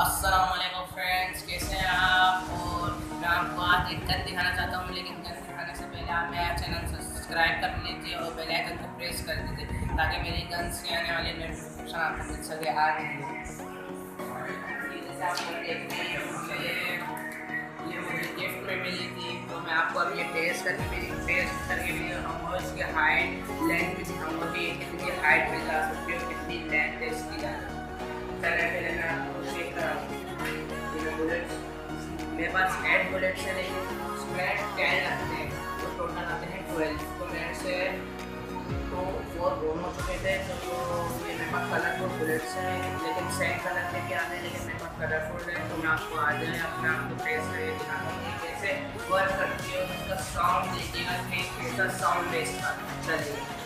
Aslam friends कैसे हैं आप? और मैं आपको आज एक गन दिखाना चाहता हूँ, लेकिन गन दिखाने से पहले आप मेरा चैनल सब्सक्राइब कर लीजिए और बेल आइकन को प्रेस कर दीजिए, ताकि मेरी गन्स के आने वाले नोटिफिकेशन आपको मिल सके आप देखते हैं ये मुझे गिफ्ट में मिली थी तो मैं आपको अब ये टेस्ट करके मेरी टेस्ट करके भी दिखाऊँगा इसकी हाइट लेंथ भी दिखाऊँगा कि हाइट में जा सकती मेरे पास एट बुलेट्स है लेकिन उसमें टेन लगते हैं। तो टोटल आते हैं ट्वेल्व तो मेरे से तो फोर बोन हो चुके थे तो मेरे पास कलरफुल बुलेट्स हैं, लेकिन सेम कलर लेके आते हैं, लेकिन मेरे पास कलरफुल है। तो मैं आपको आ जाए अपने आपको टेस्ट करके दिखाता हूँ कैसे वर्क करती है उसका साउंड देखिएगा, कि कैसा साउंड है इसका चलिए।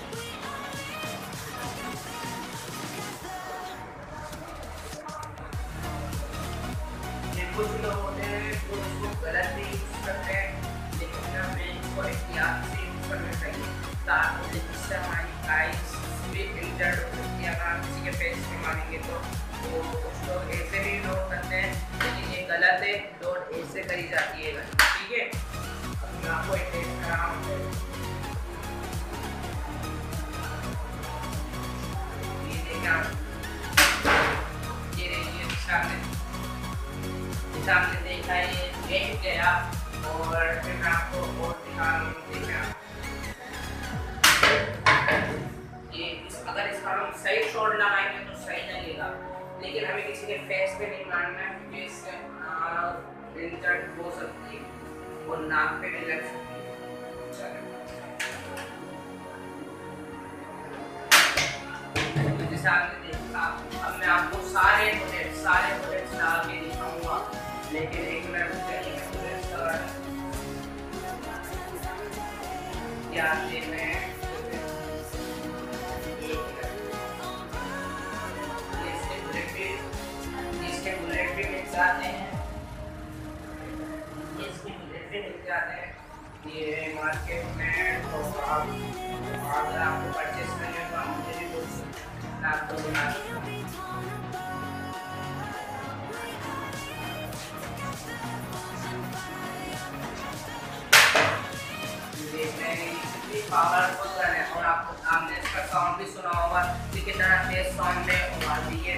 कुछ लोग होते हैं जो उसको गलत भी यूज़ करते हैं लेकिन हमें इसको एहतियात से यूज़ करना चाहिए ताकि जिससे हमारी आइस भी इंजर्ड हो सकती है अगर आप किसी के फेस पे मारेंगे तो वो कुछ लोग ऐसे भी लोड करते हैं लेकिन ये गलत है लोड ऐसे करी जाती है। ठीक है? अब मैं आपको एक टेस्ट करा सामने देखा ये देख गया और फिर मैं आपको और दिखा रहा हूँ देखा ये अगर इसका हम सही शॉट लगाएँगे तो सही लगेगा लेकिन हमें किसी के फेस पे नहीं मारना है क्योंकि इससे इंजर्ड हो सकती है और नाक पे भी लग सकती। है जैसे आपने देखा, अब मैं आपको सारे बुलेट सारे बुलेट क्या देना है इसके बुलेट भी मिल जाते हैं। इसके बुलेट भी मिल जाते हैं ये मार्केट में तो आप अगर आपको परचेस करने का मुझे भी बोल सकते हैं आपको बना पावरफुल है और आपको आपने इसका साउंड भी सुना होगा कि कितना तेज साउंड है और ये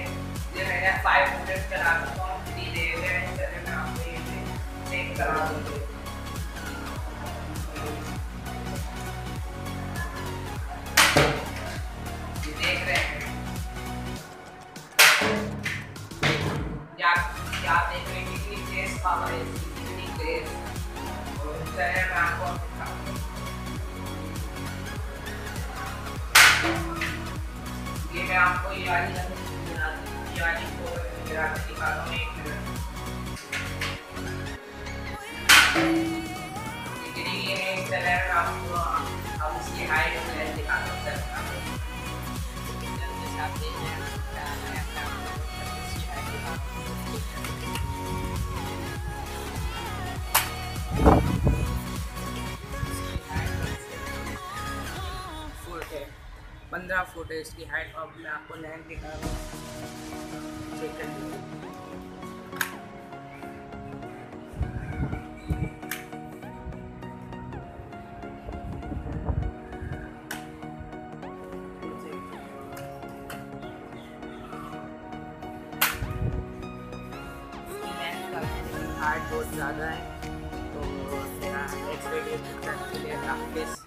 ये मैंने 5 मिनट चला चुका हूँ थ्री दे रहे हैं चलिए मैं आपको ये चेक करा दूँगी देख रहे हैं। क्या क्या देख रहे हैं कितनी तेज पावर है कितनी तेज और चलिए मैं आपको दिखाऊँगा आपको ये वाली ये वाली को गिरा के दिखा रहा हूँ एक मिनट। गिरी ये नहीं चला आपको अब उसकी हाइट और लेंथ दिखा दो सर आप देख रहे हैं पंद्रह फुट है, इसकी हाइट और मैं आपको लेंथ दिखा रहा हूँ। बहुत ज़्यादा है तो मेरा नेक्स्ट के लिए हाफिज़